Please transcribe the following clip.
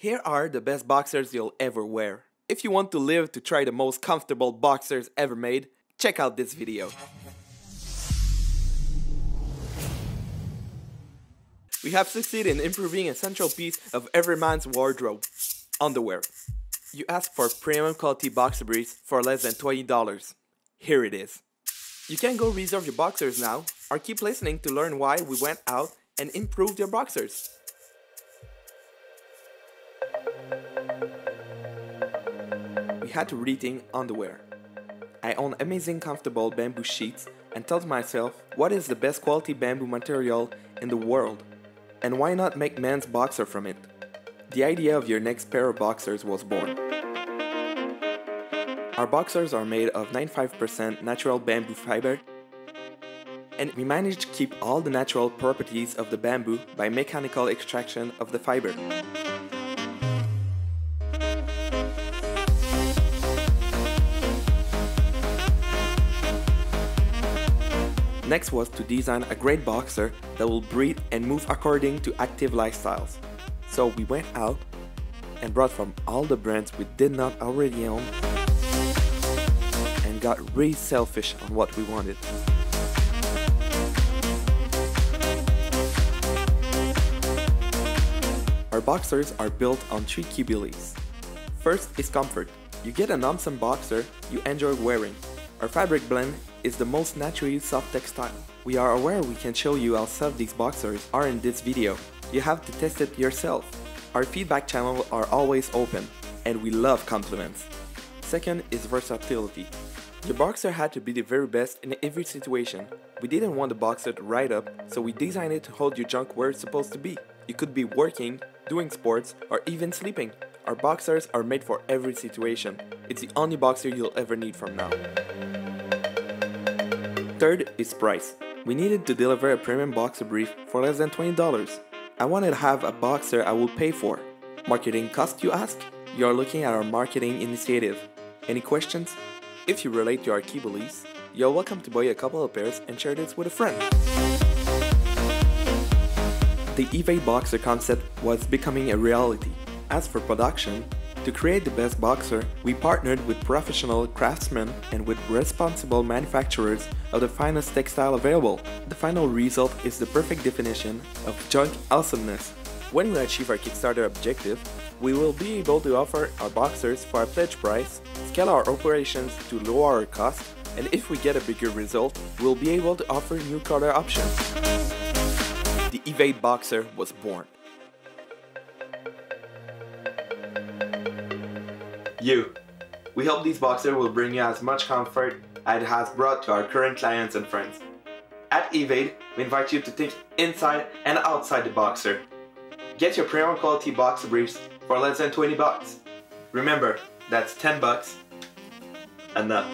Here are the best boxers you'll ever wear. If you want to live to try the most comfortable boxers ever made, check out this video. We have succeeded in improving a central piece of every man's wardrobe, underwear. You ask for premium quality boxer briefs for less than $20. Here it is. You can go reserve your boxers now, or keep listening to learn why we went out and improved your boxers. We had to rethink underwear. I own amazing comfortable bamboo sheets and thought to myself, what is the best quality bamboo material in the world? And why not make men's boxer from it? The idea of your next pair of boxers was born. Our boxers are made of 95% natural bamboo fiber and we managed to keep all the natural properties of the bamboo by mechanical extraction of the fiber. Next was to design a great boxer that will breathe and move according to active lifestyles. So we went out and brought from all the brands we did not already own and got really selfish on what we wanted. Our boxers are built on three key beliefs. First is comfort. You get an awesome boxer you enjoy wearing. Our fabric blend is the most naturally soft textile. We are aware we can show you how soft these boxers are in this video. You have to test it yourself. Our feedback channels are always open, and we love compliments. Second is versatility. The boxer had to be the very best in every situation. We didn't want the boxer to ride up, so we designed it to hold your junk where it's supposed to be. You could be working, doing sports, or even sleeping. Our boxers are made for every situation. It's the only boxer you'll ever need from now. Third is price. We needed to deliver a premium boxer brief for less than $20. I wanted to have a boxer I would pay for. Marketing cost, you ask? You are looking at our marketing initiative. Any questions? If you relate to our key beliefs, you're welcome to buy a couple of pairs and share this with a friend. The Evade Boxer concept was becoming a reality. As for production, to create the best boxer, we partnered with professional craftsmen and with responsible manufacturers of the finest textile available. The final result is the perfect definition of junk awesomeness. When we achieve our Kickstarter objective, we will be able to offer our boxers for a pledge price, scale our operations to lower our cost, and if we get a bigger result, we'll be able to offer new color options. The Evade Boxer was born. You. We hope these boxer will bring you as much comfort as it has brought to our current clients and friends. At Evade, we invite you to think inside and outside the boxer. Get your premium quality boxer briefs for less than 20 bucks. Remember, that's 10 bucks and up.